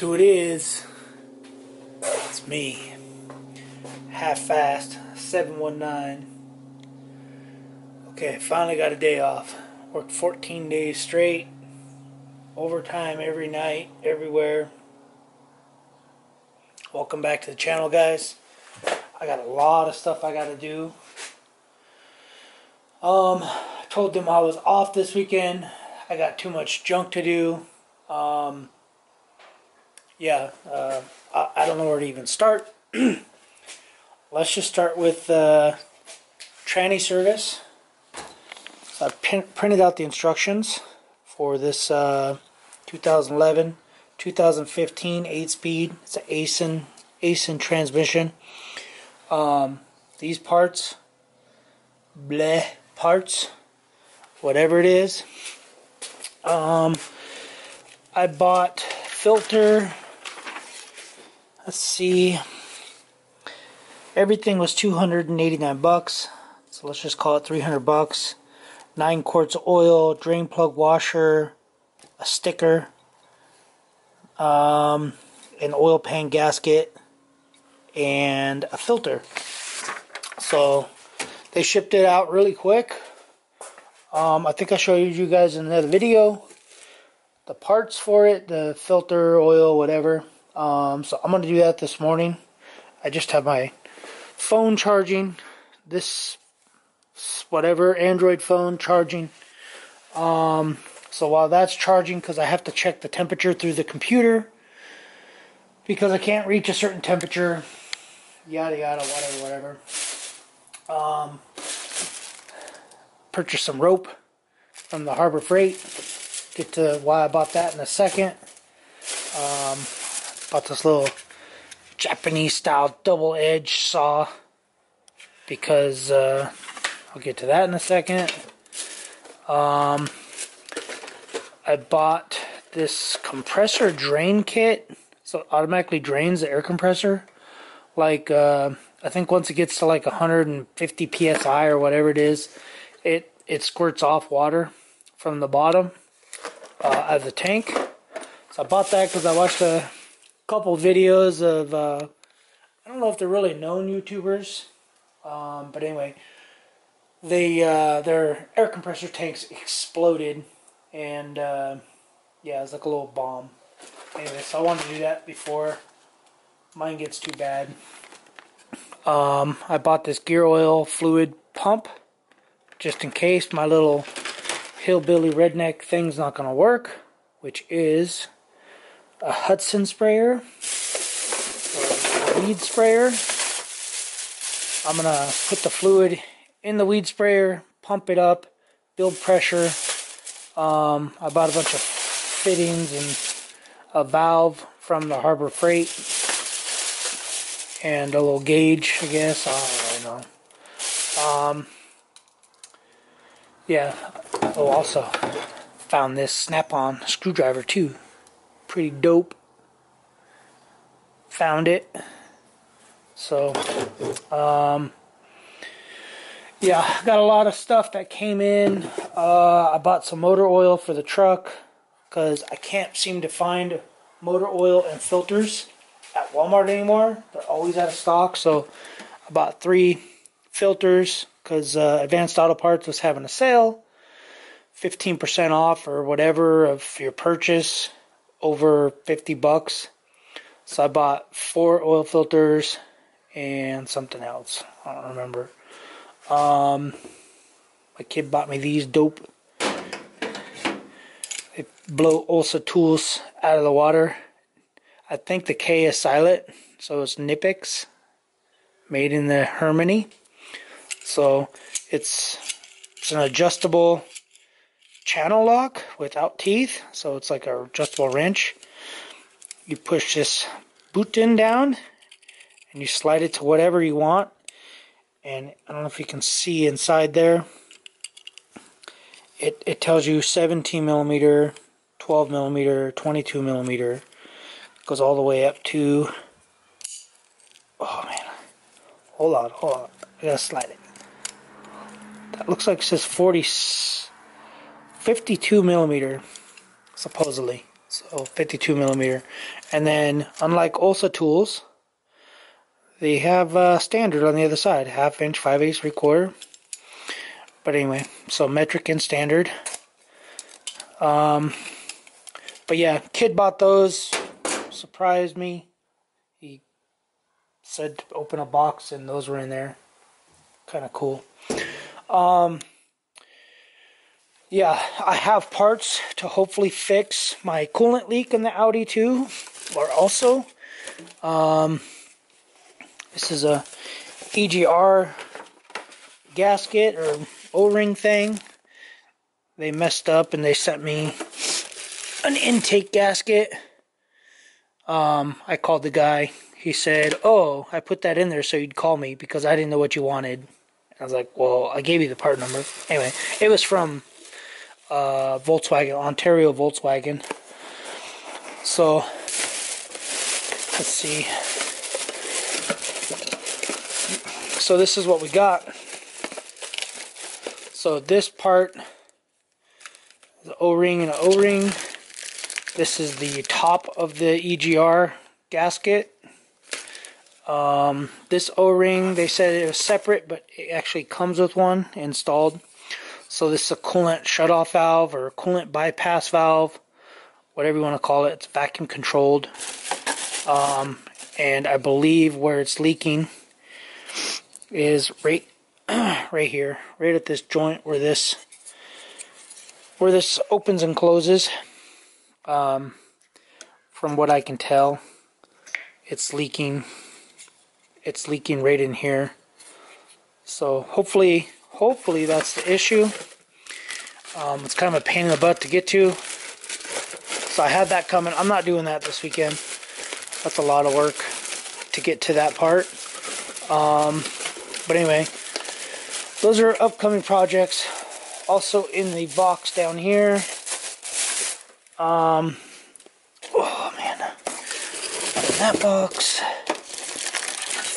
Who it is? It's me. Half fast, 719. Okay, finally got a day off. Worked 14 days straight. Overtime every night, everywhere. Welcome back to the channel, guys. I got a lot of stuff I gotta do. Um, I told them I was off this weekend. I got too much junk to do. Um, yeah, uh, I, I, don't know where to even start. Let's just start with uh, tranny service. So I pin, printed out the instructions for this uh, 2011 2015 8-speed. It's an Aisin, Aisin transmission. Um, these parts, bleh parts, whatever it is. Um, I bought filter let's see. Everything was 289 bucks. So let's just call it 300 bucks. 9 quarts of oil drain plug washer a sticker um, an oil pan gasket and a filter. So they shipped it out really quick. Um, I think I showed you guys in another video the parts for it the filter oil whatever um, so I'm going to do that this morning. I just have my phone charging. This, whatever, Android phone charging. Um, so while that's charging, because I have to check the temperature through the computer, because I can't reach a certain temperature, yada yada, whatever, whatever. Um, purchase some rope from the Harbor Freight. Get to why I bought that in a second. Um, Bought this little Japanese style double edge saw because uh, I'll get to that in a second. Um, I bought this compressor drain kit. So it automatically drains the air compressor. Like uh, I think once it gets to like 150 psi or whatever it is it it squirts off water from the bottom uh, of the tank. So I bought that because I watched a couple videos of uh, I don't know if they're really known YouTubers, um, but anyway, they uh, their air compressor tanks exploded, and uh, yeah, it's like a little bomb. Anyway, so I wanted to do that before mine gets too bad. Um, I bought this gear oil fluid pump just in case my little hillbilly redneck thing's not to work, which is a Hudson sprayer, a weed sprayer. I'm to put the fluid in the weed sprayer, pump it up, build pressure. Um, I bought a bunch of fittings and a valve from the Harbor Freight and a little gauge, I guess. I don't really know. Um, yeah. Oh, also found this snap-on screwdriver too pretty dope. Found it. So, um, yeah, got a lot of stuff that came in. Uh, I bought some motor oil for the truck because I can't seem to find motor oil and filters at Walmart anymore. They're always out of stock. So I bought three filters because uh, Advanced Auto Parts was having a sale. 15% off or whatever of your purchase over 50 bucks. So I bought four oil filters and something else. I don't remember. Um, my kid bought me these dope. They blow Olsa tools out of the water. I think the K is silent, so it's Knipex, made in the Hermione. So it's it's an adjustable channel lock without teeth, so it's like a adjustable wrench. You push this boot-in down, and you slide it to whatever you want. And I don't know if you can see inside there. It, it tells you 17 millimeter, 12 millimeter, 22 millimeter. It goes all the way up to. Oh man. Hold on, hold on. I gotta slide it. That looks like it says 40. 52 millimeter, supposedly. So 52 millimeter. And then, unlike Olsa tools, they have uh, standard on the other side, half inch, five eighths, three quarter. But anyway, so metric and standard. Um, but yeah, kid bought those. Surprised me. He said to open a box and those were in there. Kind of cool. Um, yeah, I have parts to hopefully fix my coolant leak in the Audi too. Or also, um, this is a EGR gasket or O-ring thing. They messed up and they sent me an intake gasket. Um, I called the guy. He said, "Oh, I put that in there so you'd call me because I didn't know what you wanted." I was like, "Well, I gave you the part number." Anyway, it was from uh, Volkswagen, Ontario Volkswagen. So let's see. So this is what we got. So this part, the O-ring and O-ring. This is the top of the EGR gasket. Um, this O-ring, they said it was separate, but it actually comes with one installed. So this is a coolant shutoff valve or coolant bypass valve, whatever you want to call it. It's vacuum controlled. Um, and I believe where it's leaking is right right here, right at this joint where this where this opens and closes. Um, from what I can tell, it's leaking. It's leaking right in here. So hopefully, hopefully that's the issue. Um, it's kind of a pain in the butt to get to. So I had that coming. I'm not doing that this weekend. That's a lot of work to get to that part. Um, but anyway, those are upcoming projects. Also in the box down here. Um, oh man, that box.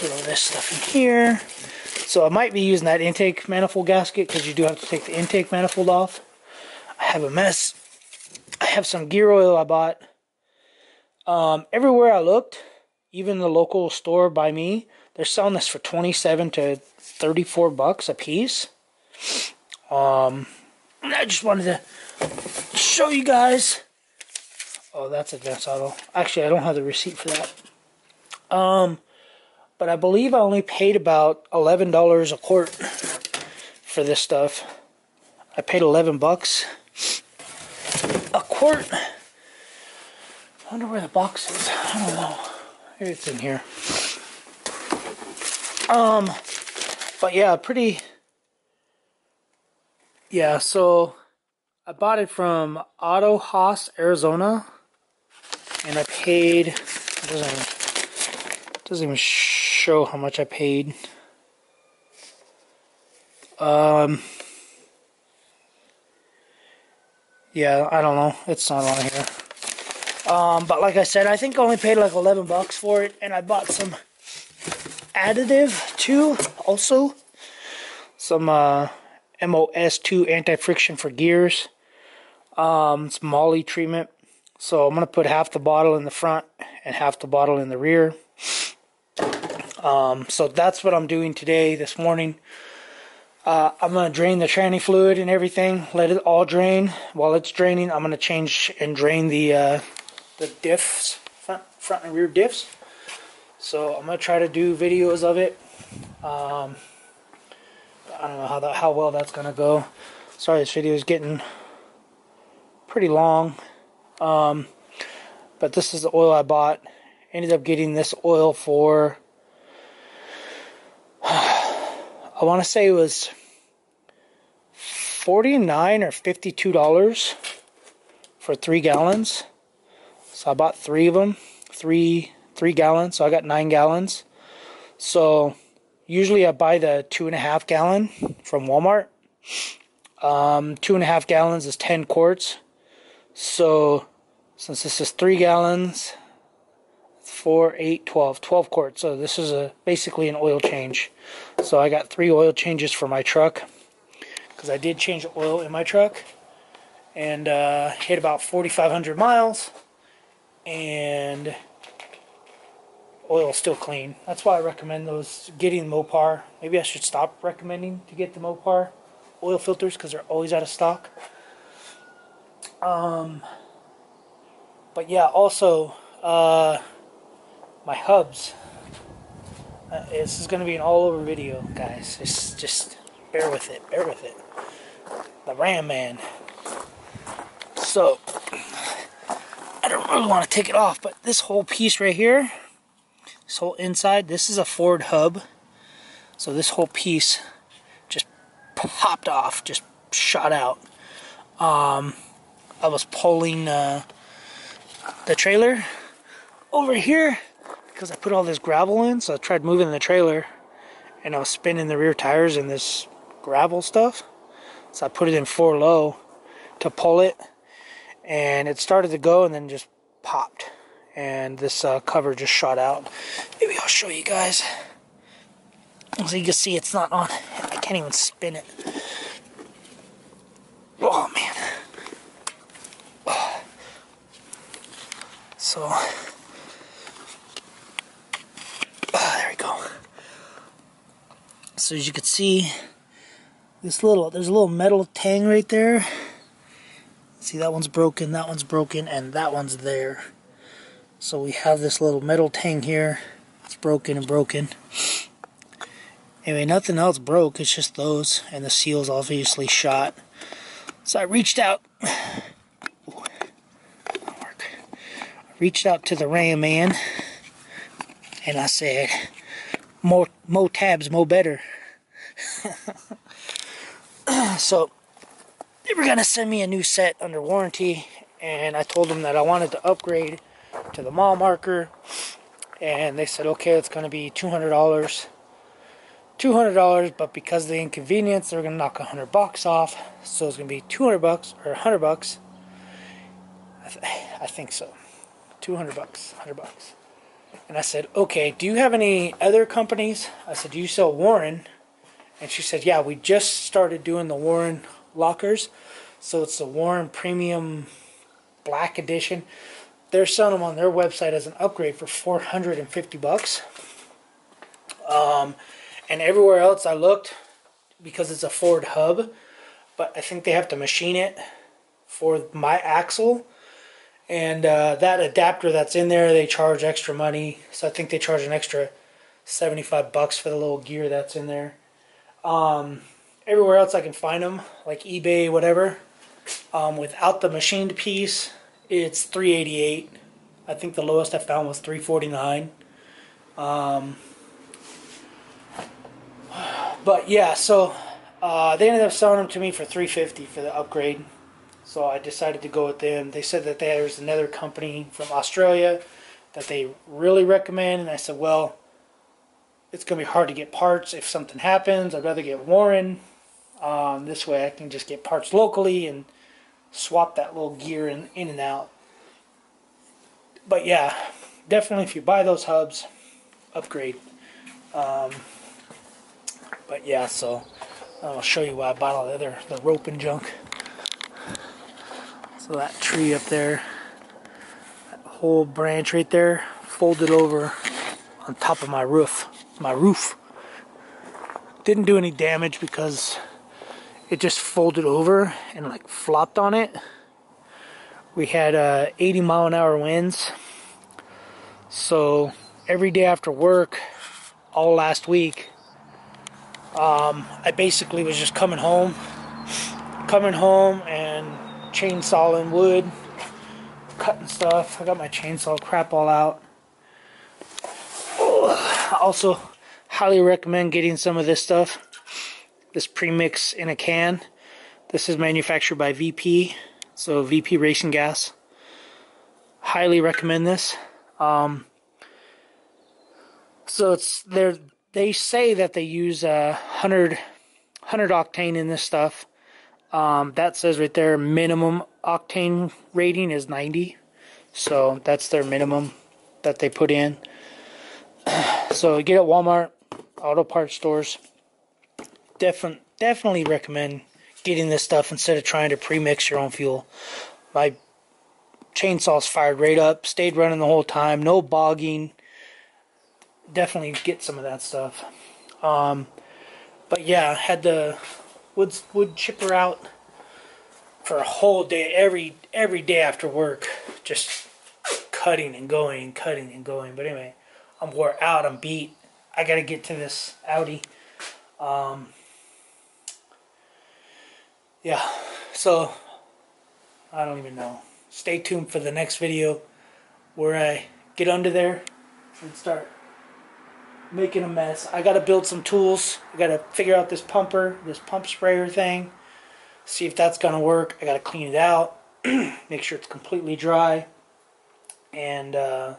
Throw this stuff in here. So I might be using that intake manifold gasket because you do have to take the intake manifold off. I have a mess. I have some gear oil I bought. Um, everywhere I looked, even the local store by me, they're selling this for 27 to 34 bucks a piece. Um, I just wanted to show you guys. Oh, that's Advance Auto. Actually, I don't have the receipt for that. Um, but I believe I only paid about $11 a quart for this stuff. I paid 11 bucks a quart. I wonder where the box is. I don't know. Maybe it's in here. Um, but yeah, pretty. Yeah, so I bought it from Autohaus, Arizona, and I paid. Doesn't even show how much I paid. Um. Yeah, I don't know. It's not on here. Um, but like I said, I think I only paid like 11 bucks for it, and I bought some additive too, also. Some uh, MOS2 anti-friction for gears. Um, it's moly treatment. So I'm going to put half the bottle in the front and half the bottle in the rear. Um, so that's what I'm doing today, this morning. Uh, I'm going to drain the tranny fluid and everything, let it all drain. While it's draining, I'm going to change and drain the uh, the diffs, front, front and rear diffs. So I'm gonna try to do videos of it. Um, I don't know how that how well that's gonna go. Sorry, this video is getting pretty long. Um, but this is the oil I bought. Ended up getting this oil for I want to say it was 49 or 52 dollars for three gallons. So I bought three of them, three three gallons, so I got nine gallons. So usually I buy the two and a half gallon from Walmart. Um, two and a half gallons is 10 quarts. So since this is three gallons, four, eight, 12, 12 quarts. So this is a basically an oil change. So I got three oil changes for my truck because I did change oil in my truck and uh, hit about 4,500 miles. and oil still clean. That's why I recommend those getting Mopar. Maybe I should stop recommending to get the Mopar oil filters because they're always out of stock. Um, but yeah, also uh, my hubs. Uh, this is going to be an all over video, guys. Just, just bear with it. Bear with it. The Ram Man. So, I don't really want to take it off, but this whole piece right here, this whole inside, this is a Ford hub. So this whole piece just popped off, just shot out. Um, I was pulling uh, the trailer over here because I put all this gravel in. So I tried moving the trailer and I was spinning the rear tires in this gravel stuff. So I put it in four low to pull it and it started to go and then just popped. And this uh, cover just shot out. Maybe I'll show you guys. So you can see it's not on. I can't even spin it. Oh man. So, ah, there we go. So as you can see, this little, there's a little metal tang right there. See, that one's broken, that one's broken, and that one's there. So we have this little metal tang here. It's broken and broken. Anyway, nothing else broke, it's just those, and the seal's obviously shot. So I reached out reached out to the Ram man and I said, more, more tabs, more better. so they were to send me a new set under warranty and I told them that I wanted to upgrade to the Mile Marker and they said okay it's to be $200 $200 but because of the inconvenience they're to knock 100 bucks off so it's to be 200 bucks or 100 bucks I, th I think so 200 bucks, 100 bucks. And I said, okay, do you have any other companies? I said, do you sell Warn? And she said, yeah, we just started doing the Warn lockers. So it's the Warn Premium Black Edition. They're selling them on their website as an upgrade for 450 bucks. Um, and everywhere else I looked, because it's a Ford hub, but I think they have to machine it for my axle and uh, that adapter that's in there, they charge extra money. So I think they charge an extra 75 bucks for the little gear that's in there. Um, everywhere else I can find them, like eBay, whatever. Um, without the machined piece, it's 388. I think the lowest I found was 349. Um, but yeah, so uh, they ended up selling them to me for 350 for the upgrade. So I decided to go with them. They said that there's another company from Australia that they really recommend. And I said, well, it's going to be hard to get parts if something happens. I'd rather get Warn. Um, this way I can just get parts locally and swap that little gear in, in and out. But yeah, definitely if you buy those hubs, upgrade. Um, but yeah, so I'll show you why I bought all the other the rope and junk. So that tree up there, that whole branch right there, folded over on top of my roof. My roof. Didn't do any damage because it just folded over and like flopped on it. We had uh, 80 mile an hour winds. So every day after work, all last week, um, I basically was just coming home, coming home and chainsawing wood, cutting stuff. I got my chainsaw crap all out. Also, highly recommend getting some of this stuff. This premix in a can. This is manufactured by VP, so VP Racing Gas. Highly recommend this. Um, so it's they they say that they use a uh, 100 100 octane in this stuff um, that says right there minimum octane rating is 90. So that's their minimum that they put in. So get at Walmart, auto parts stores. Definitely, definitely recommend getting this stuff instead of trying to pre-mix your own fuel. My chainsaw's fired right up, stayed running the whole time, no bogging. Definitely get some of that stuff. Um, but yeah, had the wood wood chipper out for a whole day, every every day after work, just cutting and going, cutting and going. But anyway, I'm wore out. I'm beat. I got to get to this Audi. Um, yeah, so I don't even know. Stay tuned for the next video where I get under there and start making a mess. I got to build some tools. I got to figure out this pumper, this pump sprayer thing. See if that's going to work. I got to clean it out. Make sure it's completely dry. And uh,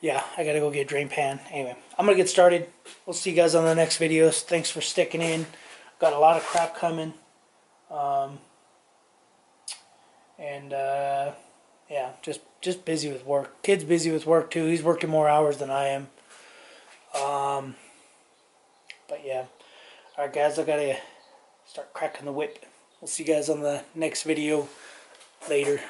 yeah, I got to go get a drain pan. Anyway, I'm to get started. We'll see you guys on the next videos. Thanks for sticking in. Got a lot of crap coming. Um, and uh, yeah, just just busy with work. Kid's busy with work too. He's working more hours than I am. Um, but yeah, all right, guys, I gotta start cracking the whip. We'll see you guys on the next video later.